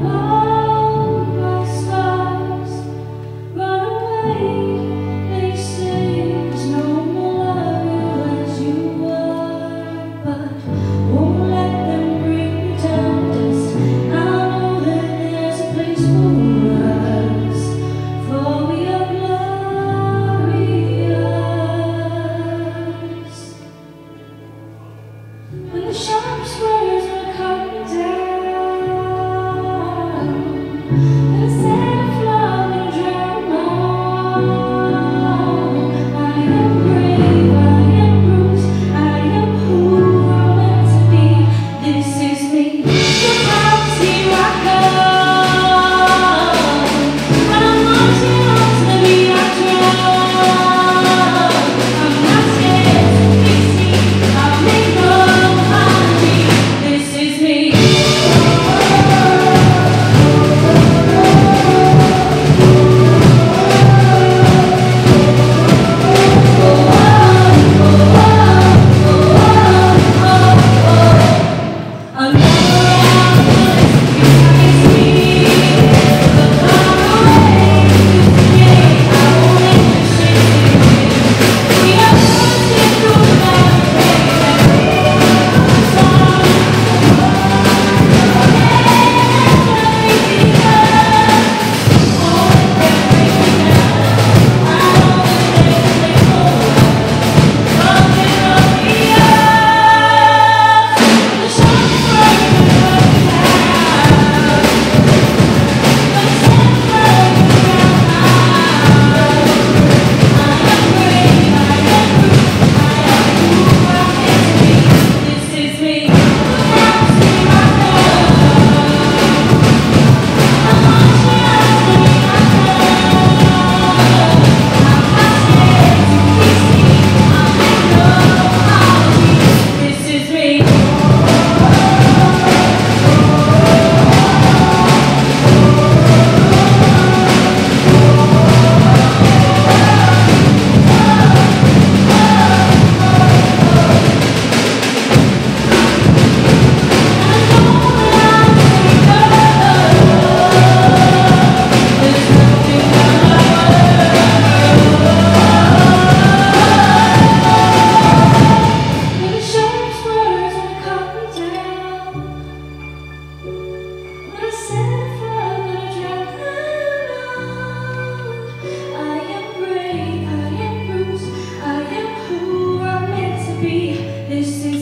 Oh. be. This is